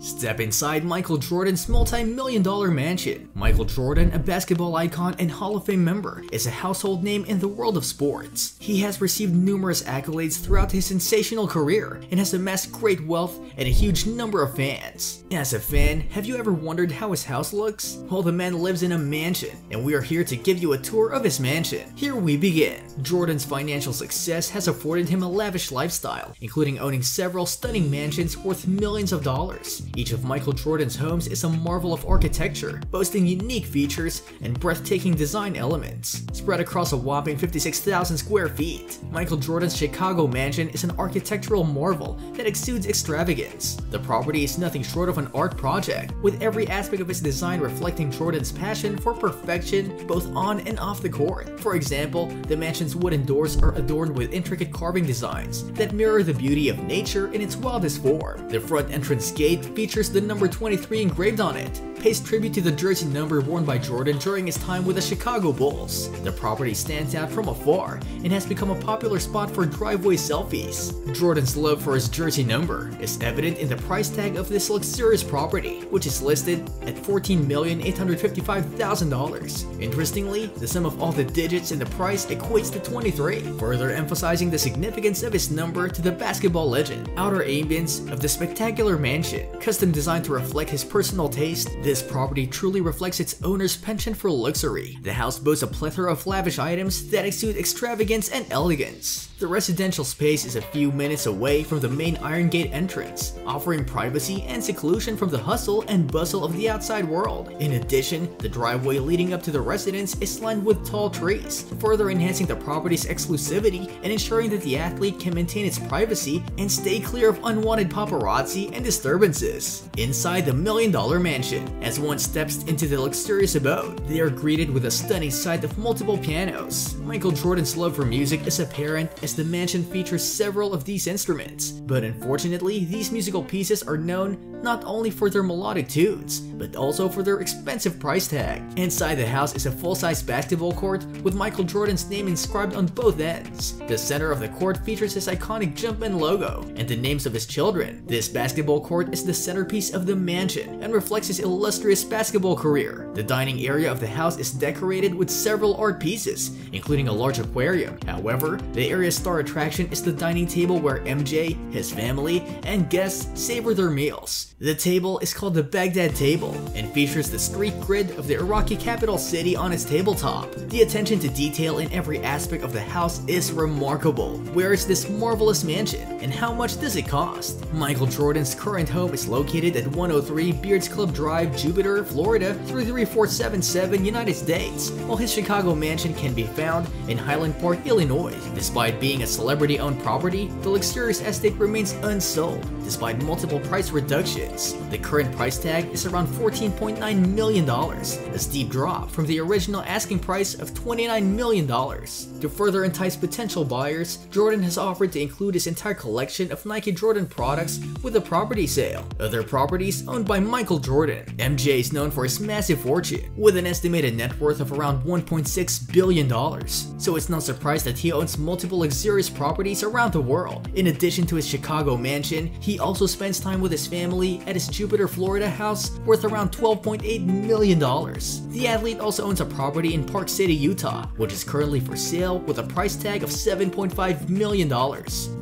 Step inside Michael Jordan's multi-million dollar mansion. Michael Jordan, a basketball icon and Hall of Fame member, is a household name in the world of sports. He has received numerous accolades throughout his sensational career and has amassed great wealth and a huge number of fans. As a fan, have you ever wondered how his house looks? Well, the man lives in a mansion, and we are here to give you a tour of his mansion. Here we begin. Jordan's financial success has afforded him a lavish lifestyle, including owning several stunning mansions worth millions of dollars. Each of Michael Jordan's homes is a marvel of architecture, boasting unique features and breathtaking design elements. Spread across a whopping 56,000 square feet, Michael Jordan's Chicago mansion is an architectural marvel that exudes extravagance. The property is nothing short of an art project, with every aspect of its design reflecting Jordan's passion for perfection both on and off the court. For example, the mansion's wooden doors are adorned with intricate carving designs that mirror the beauty of nature in its wildest form. The front entrance gate features the number 23 engraved on it, pays tribute to the jersey number worn by Jordan during his time with the Chicago Bulls. The property stands out from afar and has become a popular spot for driveway selfies. Jordan's love for his jersey number is evident in the price tag of this luxurious property, which is listed at $14,855,000. Interestingly, the sum of all the digits in the price equates to 23, further emphasizing the significance of his number to the basketball legend. Outer ambience of the spectacular mansion, custom designed to reflect his personal taste, this property truly reflects its owner's penchant for luxury. The house boasts a plethora of lavish items that exude extravagance and elegance. The residential space is a few minutes away from the main Iron Gate entrance, offering privacy and seclusion from the hustle and bustle of the outside world. In addition, the driveway leading up to the residence is lined with tall trees, further enhancing the property's exclusivity and ensuring that the athlete can maintain its privacy and stay clear of unwanted paparazzi and disturbances. Inside the Million Dollar Mansion, as one steps into the luxurious abode, they are greeted with a stunning sight of multiple pianos. Michael Jordan's love for music is apparent as the mansion features several of these instruments, but unfortunately, these musical pieces are known not only for their melodic tunes, but also for their expensive price tag. Inside the house is a full-size basketball court with Michael Jordan's name inscribed on both ends. The center of the court features his iconic Jumpman logo and the names of his children. This basketball court is the centerpiece of the mansion and reflects his illustrious basketball career. The dining area of the house is decorated with several art pieces, including a large aquarium. However, the area's star attraction is the dining table where MJ, his family, and guests savor their meals. The table is called the Baghdad Table and features the street grid of the Iraqi capital city on its tabletop. The attention to detail in every aspect of the house is remarkable. Where is this marvelous mansion and how much does it cost? Michael Jordan's current home is located at 103 Bears Club Drive, Jupiter, Florida 33477 United States, while his Chicago mansion can be found in Highland Park, Illinois. Despite being a celebrity-owned property, the luxurious estate remains unsold despite multiple price reductions. The current price tag is around $14.9 million, a steep drop from the original asking price of $29 million. To further entice potential buyers, Jordan has offered to include his entire collection of Nike Jordan products with a property sale. Other properties owned by Michael Jordan. MJ is known for his massive fortune, with an estimated net worth of around $1.6 billion, so it's not surprised that he owns multiple luxurious properties around the world. In addition to his Chicago mansion, he also spends time with his family at his Jupiter, Florida house worth around $12.8 million. The athlete also owns a property in Park City, Utah, which is currently for sale with a price tag of $7.5 million.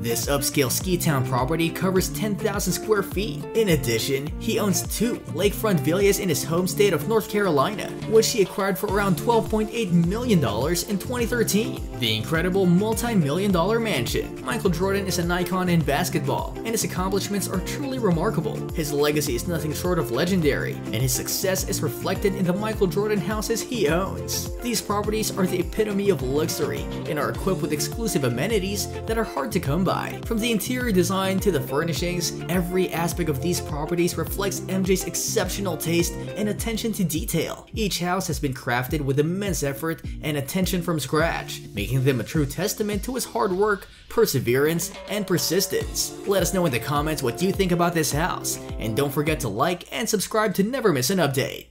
This upscale ski town property covers 10,000 square feet. In addition, he owns two lakefront villas in his home state of North Carolina, which he acquired for around $12.8 million in 2013. The incredible multi-million dollar mansion. Michael Jordan is an icon in basketball, and his accomplishments are truly remarkable. His legacy is nothing short of legendary, and his success is reflected in the Michael Jordan houses he owns. These properties are the epitome of luxury and are equipped with exclusive amenities that are hard to come by. From the interior design to the furnishings, every aspect of these properties reflects MJ's exceptional taste and attention to detail. Each house has been crafted with immense effort and attention from scratch, making them a true testament to his hard work, perseverance, and persistence. Let us know in the comments what you think about this house, and don't forget to like and subscribe to never miss an update.